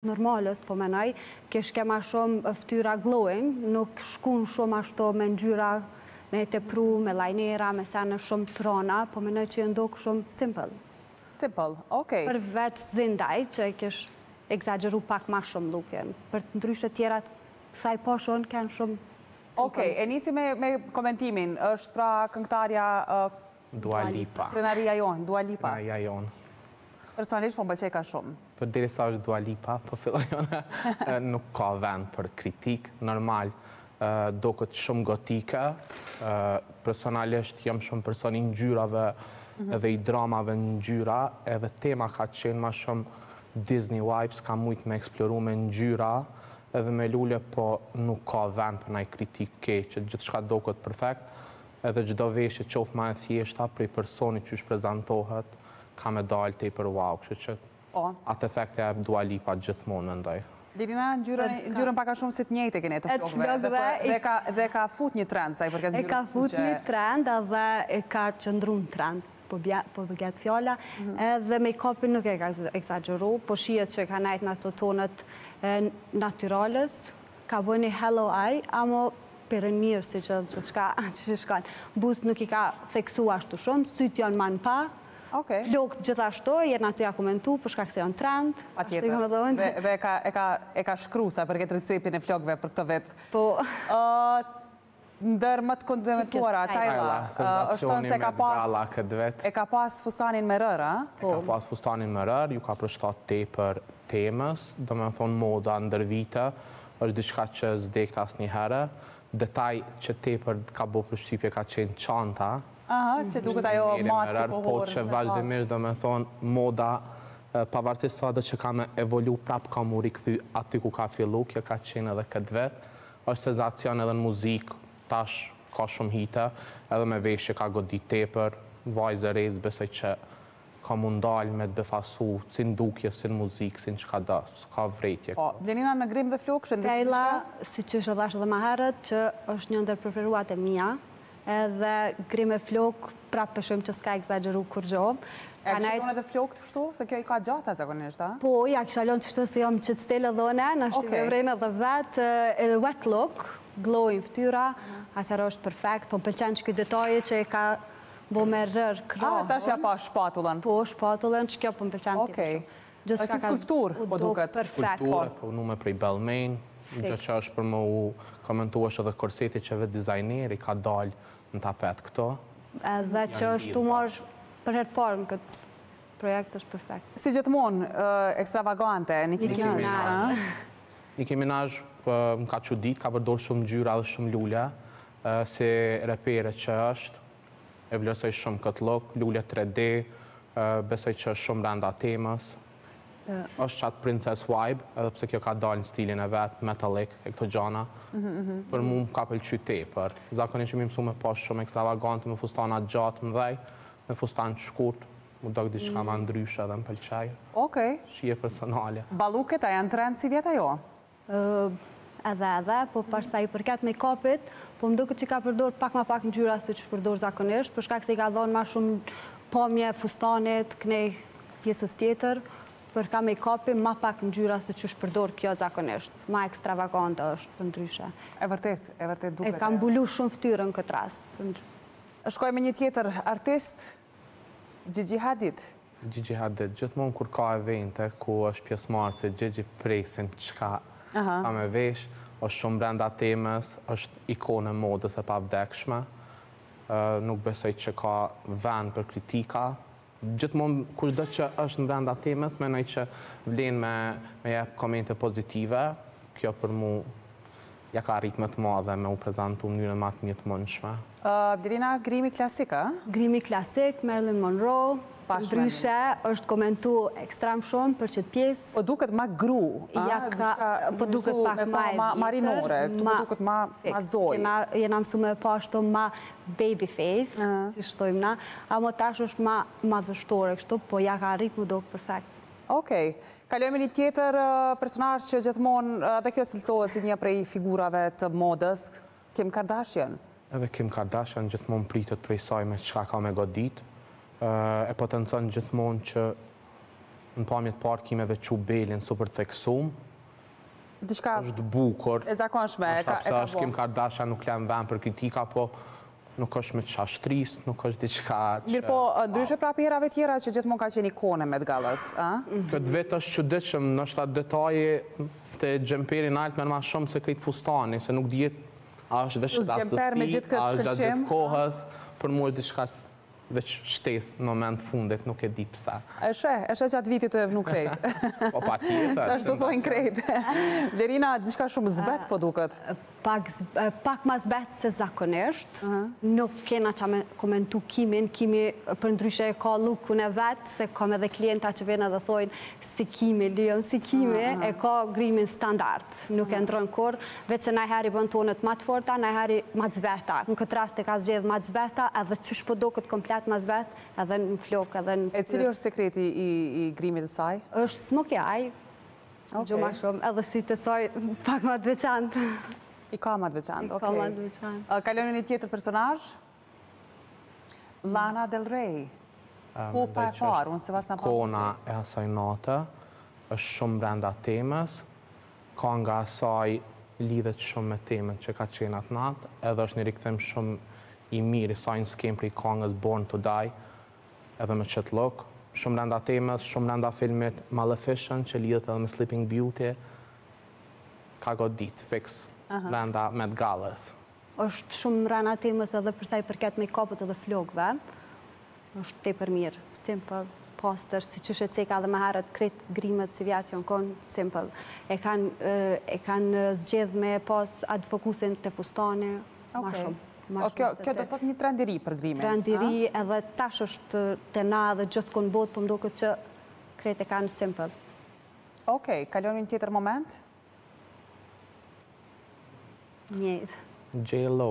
Normal është po menoj, kish kenë ma shumë ftyra glowing, nuk kish shku shumë ashtu me ngjyra me tepru, me lajnera, me sene shumë t'rona, po menoj që jon dokë shumë simple. Simple, ok. Përveç Zendayas që e kish ekzagjeru pak ma shumë look-in, përndryshe tjerat sa i pashë unë kenë shumë simple. Ok, e nisi me komentimin, është pra këngëtarja Dua Lipa. Krenaria jonë, Dua Lipa. Krenaria jonë. Personalisht po m'pëlqejka shumë. Përderisa është Dua Lipa, po filloj jonë, nuk ka vend për kritik, normal, doket shumë gotike, personalisht jam shumë person i ngjyrave mhm. edhe i dramave në ngjyra, edhe tema ka qenë ma shumë Disney vibes, ka mujtë me eksploru me ngjyra, edhe me lule, po nuk ka vend për naj kritikë t'keqe, gjithçka doket perfekt, Edhe çdo veshje qoftë ma e thjeshta prej personit qysh prezantohet ka me dalë tepër wow kështu që atë efekt e jep Dua Lipa gjithmonë mendoj. Lirina, ngjyrën pak a shumë si të njejtë e keni të flokëve dhe ka fut një trend sa i përket ngjyrës kuqe. E ka fut në trend dhe ka qëndru në trend po bëhet fjala edhe make up-in nuk e ka ekzagjeru po shihet që ka nejt në ato tonet natyrale. Ka bo një halo eye amo për të mirë si gjithçka që i shkon. Buzët nuk i ka theksu ashtu shumë, sytë janë ma në pah, Okej. flokët gjithashtu, jena tu ia komentu për shkak se janë trend, ashtu i kam edhe unë. Patjetër. Dhe e ka e ka e ka shkru sa i përket recetën e flokëve për këtë vit. Po. Ndër më të komentuarat, Tyla, është thënë se ka pas, e ka pas fustanin me rërë, a? E ka pas fustanin me rërë, ju ka përshtat tepër temës, do me thonë moda ndër vite, është diçka që s'deket asnjëherë, detaj që tepër ka bo përshtypje ka qenë çanta, që duket ajo matësi i orës, që vazhdimisht do me thonë moda, pavarësisht asaj që ka me evolu prapë ka mu rikthy aty ku ka fillu, kjo ka qenë edhe këtë vit, Është senzacion edhe në muzikë, tash ka shumë hite, edhe me veshje ka godit tepër, vajzë e re s'besoj që ka mu ndalë me t'befasu, si në dukje, si në muzikë, si në çka do, s'ka vrejtje këtu. Lirina në grim dhe flokë, si e sheh Tyla, siç e thashë edhe më herët, që është një ndër të preferuarat e mia, Edhe grim e flokë, prapë po shohim që s'ka ekzagjeru kurrgjo. E kishe lënë edhe flokët kështu, se kjo i ka gjata zakonisht, a? Po, ja kisha lënë kështu se jam qit stil edhe unë, ndoshta e vren edhe vet, edhe wet look, glow i fytyra, atëherë është perfekt, po më pëlqen që ky detaji që e ka bo me rërë krahun. Ah, tash ja pashë shpatullën. Po, shpatullën, që kjo po më pëlqen tepër shumë. Gjithçka m'u dok perfekt. Skulptura ka unume prej Balmain, gjë që është për me u komentu është edhe korseti që vetë dizajneri ka dalë në tapet këtu. Edhe që është u marrë për herë të parë në këtë projekt është perfekt. Si gjithmonë, ekstravagante, Niki Minaj, a? Niki Minaj m'ka çudit, ka përdorë shumë ngjyra dhe shumë lule, si repere që është. E vlerësoj shumë këtë look, lule 3D, besoj që është shumë brenda temës. Është qat princess vibe, edhe pse kjo ka dalë në stilin e vet, metallic e këto gjana. Për mu më ka pëlqy tepër. Zakonisht jam i mësuar me pa shumë ekstravagante, me fustana të gjatë, të mëdhenj, me fustan të shkurt, m'u dok diçka ma ndryshe dhe më pëlqej. Okej. Shije personale. Balluket a janë trend sivjet a jo? Edhe edhe, po për sa i përket make-upit, po m'doket që ka përdor pak ma pak ngjyra se ç'përdor zakonisht, për shkak se i ka dhonë ma shumë pamje fustanit, knej pjesës tjetër, për kah make-upi ma pak ngjyra se ç'përdor kjo zakonisht. Ma ekstravagante është përndryshe. E vërtet, e vërtet duket ajo. E ka mbulu shumë ftyrën këtë rast. Shkojmë me një tjetër artist. Gigi Hadid. Gigi Hadid, gjithmonë kur ka evente ku është pjesëmarrëse, Gigi presim çka ka me veshë, është shumë brenda temës, është ikonë e modës e pavdekshme, nuk besoj që ka vend për kritika, gjithmonë kushdo që është brenda temës menoj që vlen me jep komente pozitive, kjo për mu Ia ka arrit me të madhe me u prezantu mënyrën ma të mirë mundshme. Blerina, grimi klasik, a? Grimi klasik, Marilyn Monroe, ndryshe, është komentu ekstrem shumë për qëtë pjesë. Po duket ma gru, a? Ja ka, po duket pak ma e vjetër. Ma rinore, këtu po duket ma zojë. Jena mësu me pa ashtu ma baby face, siç thojmë na, amo tash është ma madhështore, kështu, po ia ka arrit, m'u dok perfekt. Okej. Kalojmë me një tjetër personazh që gjithmonë edhe kjo cilësohet si një prej figurave të modës, Kim Kardashian. Edhe Kim Kardashian gjithmonë pritet prej saj me çka ka me godit, e potencon gjithmonë që në pamje të parë ki me veçu belin super theksumë, është bukur, e zakonshme, është Kim Kardashian nuk len vend për kritika, po Nuk është me ç'ashtrisë, nuk është diçka që... Mirëpo, ndryshe prej herave tjera që gjithmonë ka qenë ikonë e Met Galës, a? Këtë vit është çuditshëm, ndoshta detaji te xhemperi nalt merr ma shumë se krejt fustani, se nuk dihet a është vesh rastësi, a është gjatë gjithë kohës, për mu është diçka Veç shtesë në moment fundit nuk e di pse. E sheh, e sheh gjatë vitit t'e vnu krejt. Po patjetër. Tash të thojnë krejt. Blerina, diçka shumë zbehtë po duket. Pak ma zbehtë se zakonisht. Nuk kena çka me komentu Kimin. Kimi përndryshe e ka lukun e vet, se kam edhe klienta që vijnë dhe thojnë Si Kimi, Lion, si Kimi e ka grimin standart, nuk e ndrron kurrë, veç se najherë i bon tonet ma të forta, najherë ma të zbehta. Në këtë rast e ka zgjedhë ma të zbehta edhe qysh po doket komplet ma e zbehtë edhe në flokë edhe në... E cili është sekreti i grimit të saj? është smokey eye, gjo ma shumë, edhe sytë e saj pak ma të veçantë. I ka ma të veçantë, okej. I ka ma të veçantë. Kalojmë një tjetër personazh? Lana Del Rey, ku pa e parë, unë se pas në pa mundi. Ikona e asaj nate, është shumë brenda temës, kanga e saj lidhet shumë me temën që ka qenë atë natë, edhe është një rikëthim shumë i mirë, i saj në skenë prej kangës Born to Die, edhe me qët look, shumë brenda temës, shumë brenda filmit Maleficent, që lidhet edhe me Sleeping Beauty, ka godit, fix, brenda Met Galës. është shumë mrena temës edhe përsa i përket makeup-it edhe flokve. është tepër mirë, simple, pastër, siç e ceka edhe ma herët krejt grimet sivjet janë konë, simple. E kanë zgjedh me pas atë fokusin te fustani, ma shumë. Kjo do të thotë një trend i ri për grimin? Trend i ri edhe tash është te na edhe gjithkun n'botë, po m'doket që krejt e kanë simple. Okej, kalojmë tjetër moment? Njëjtë. J-Lo.